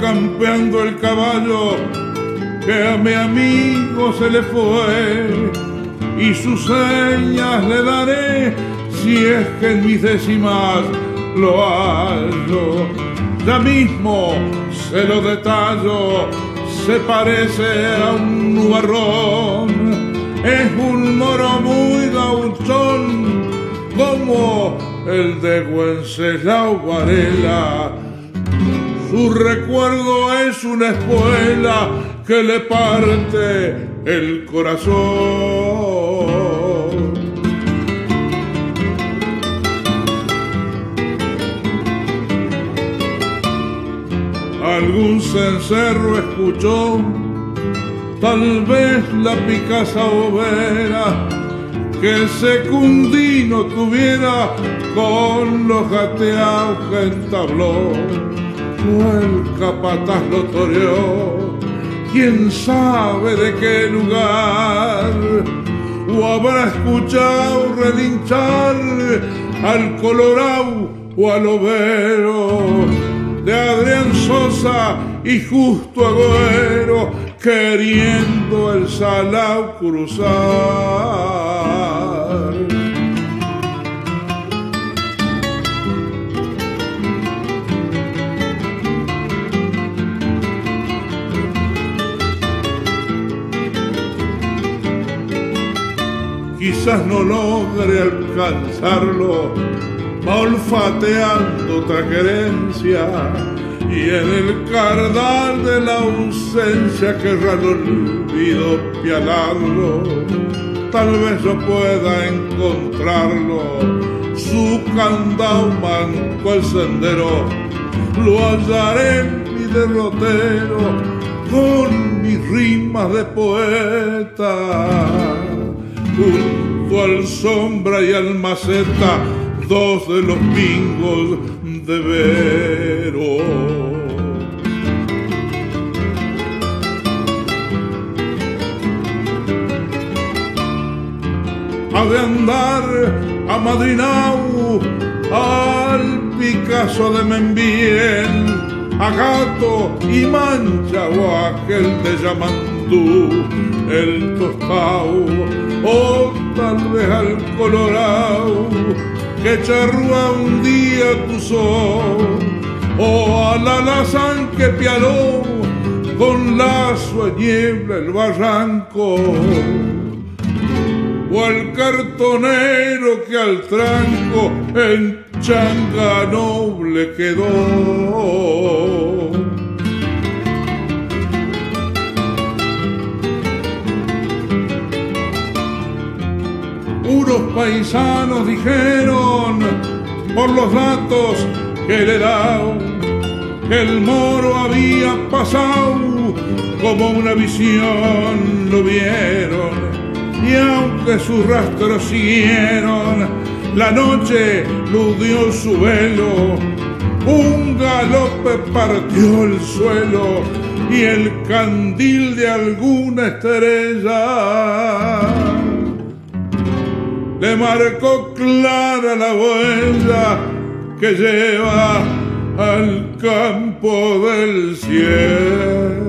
Campeando el caballo que a mi amigo se le fue y sus señas le daré si es que en mis décimas lo hallo. Ya mismo se lo detallo, se parece a un nubarrón, es un moro muy gauchón como el de Wenceslao Varela. Su recuerdo es una espuela que le parte el corazón. algún cencerro escuchó, tal vez la picasa overa que secundino tuviera con los gateados que entabló, o el capataz lo toreó, quién sabe de qué lugar, o habrá escuchado relinchar al colorado o al overo de Adrián Sosa y Justo Agüero queriendo el salao cruzar. Quizás no logre alcanzarlo olfateando otra querencia y en el cardal de la ausencia querrá el olvido pialarlo. Tal vez yo pueda encontrarlo, su candado manco el sendero, lo hallaré en mi derrotero con mis rimas de poeta. Junto al sombra y al maceta dos de los pingos de Vero. Ha de andar a Madrinau, al Picasso de Membiel, a Gato y Mancha o aquel de Yamandú, el Tostao, o tal vez al Colorado que charrúa un día sol, o al alazán que pialó con lazo a niebla el barranco, o al cartonero que al tranco en changa noble quedó. Unos paisanos dijeron por los datos que le dado que el moro había pasado como una visión lo vieron y aunque sus rastros siguieron la noche ludió su velo un galope partió el suelo y el candil de alguna estrella le marcó clara la huella que lleva al campo del cielo.